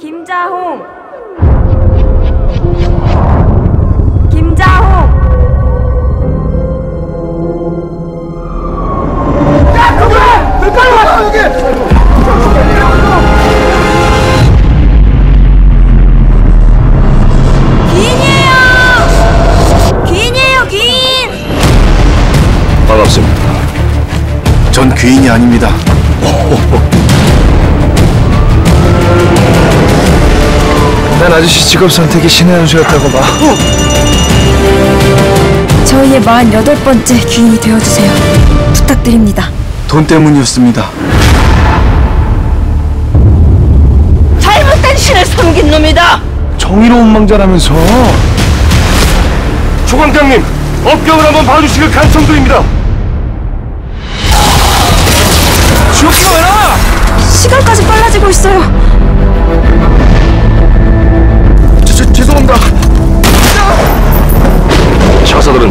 김자홍. 김자홍. 귀인이에요. 귀인이에요 귀인. 반갑습니다. 전 귀인이 아닙니다. 난 아저씨 직업 선택이 신의 한 수였다고 봐. 저희의 48번째 귀인이 되어주세요 부탁드립니다 돈 때문이었습니다. 잘못된 신을 섬긴 놈이다 정의로운 망자라면서. 조광장님 업경을 한번 봐주시길 간청드립니다. 죽지 마라! 시간까지 빨라지고 있어요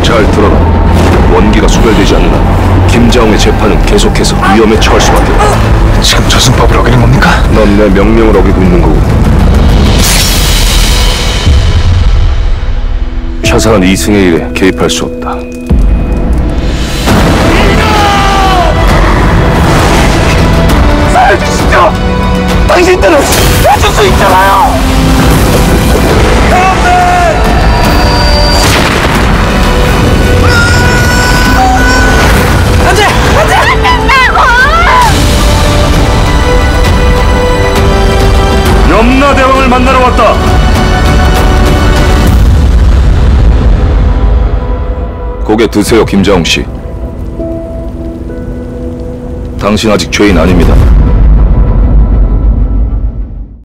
잘 들어라. 원기가 소멸되지 않는 한 김자홍의 재판은 계속해서 위험에 처할 수밖에 없다. 지금 저승법을 어기는 겁니까? 넌 내 명령을 어기고 있는 거고. 차사는 이승의 일에 개입할 수 없다. 살려주시죠! 당신들은 해줄 수 있잖아요! 염라대왕을 만나러 왔다! 고개 드세요, 김자홍 씨. 당신 아직 죄인 아닙니다.